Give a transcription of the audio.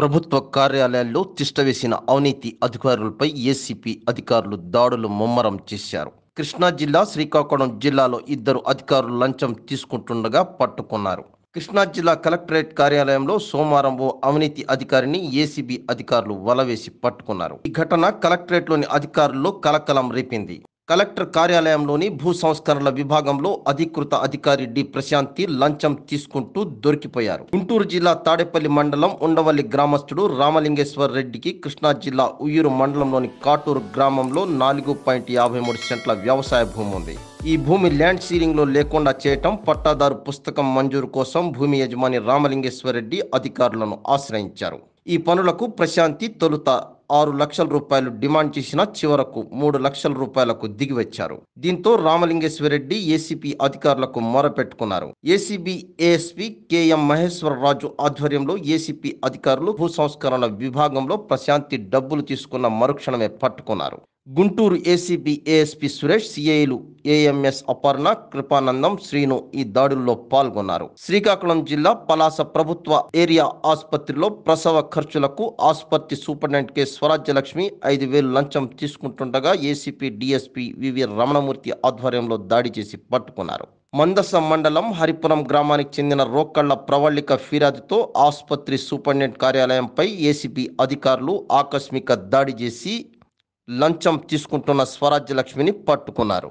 ప్రభుత్వ కార్యాలయాల్లో తిష్టవేసిన అవినీతి అధికారులపై ఏసీపీ అధికారులు దాడులు ముమ్మరం చేశారు. కృష్ణా జిల్లా శ్రీకాకుళం జిల్లాలో ఇద్దరు అధికారులు లంచం తీసుకుంటుండగా పట్టుకున్నారు. కృష్ణా జిల్లా కలెక్టరేట్ కార్యాలయంలో సోమవారం ఓ అవినీతి అధికారిని ఏసీబీ అధికారులు వలవేసి పట్టుకున్నారు. ఈ ఘటన కలెక్టరేట్లోని అధికారుల్లో కలకలం రేపింది. కలెక్టర్ కార్యాలయంలోని భూ సంస్కరణల విభాగంలో అధికృత అధికారి డి. ప్రశాంతి లంచం తీసుకుంటూ దొరికిపోయారు. గుంటూరు జిల్లా తాడేపల్లి మండలం ఉండవల్లి గ్రామస్తుడు రామలింగేశ్వర్ రెడ్డికి కృష్ణా జిల్లా ఉయ్యూరు మండలంలోని కాటూరు గ్రామంలో నాలుగు పాయింట్ యాభై మూడు సెంట్ల వ్యవసాయ భూమి ఉంది. ఈ భూమి ల్యాండ్ సీలింగ్లో లేకుండా చేయటం పట్టాదారు పుస్తకం మంజూరు కోసం భూమి యజమాని రామలింగేశ్వర రెడ్డి అధికారులను ఆశ్రయించారు. ఈ పనులకు ప్రశాంతి తొలుత ఆరు లక్షల రూపాయలు డిమాండ్ చేసిన చివరకు మూడు లక్షల రూపాయలకు దిగివచ్చారు. దీంతో రామలింగేశ్వరరెడ్డి ఏసీపీ అధికారులకు మొరపెట్టుకున్నారు. ఏసీబీ ఏఎస్పీ కేఎం మహేశ్వరరాజు ఆధ్వర్యంలో ఏసీపీ అధికారులు భూ సంస్కరణ విభాగంలో ప్రశాంతి డబ్బులు తీసుకున్న మరుక్షణమే పట్టుకున్నారు. గుంటూరు ఏసీబీ ఏఎస్పీ సురేష్ సిఐలు ఏఎంఎస్ అపర్ణ కృపానందం శ్రీను ఈ దాడుల్లో పాల్గొన్నారు. శ్రీకాకుళం జిల్లా పలాస ప్రభుత్వ ఏరియా ఆసుపత్రిలో ప్రసవ ఖర్చులకు ఆసుపత్రి సూపరింటెండెంట్ కె స్వరాజ్యలక్ష్మి ఐదు వేలు లంచం తీసుకుంటుండగా ACP DSP V V Ramanamurthy ఆధ్వర్యంలో దాడి చేసి పట్టుకున్నారు. మందస మండలం హరిపురం గ్రామానికి చెందిన రోకళ్ళ ప్రవళిక ఫిర్యాదుతో ఆసుపత్రి సూపరింటెండెంట్ కార్యాలయంపై ఏసీబీ అధికారులు ఆకస్మిక దాడి చేసి లంచం తీసుకుంటున్న స్వరాజ్య లక్ష్మిని పట్టుకున్నారు.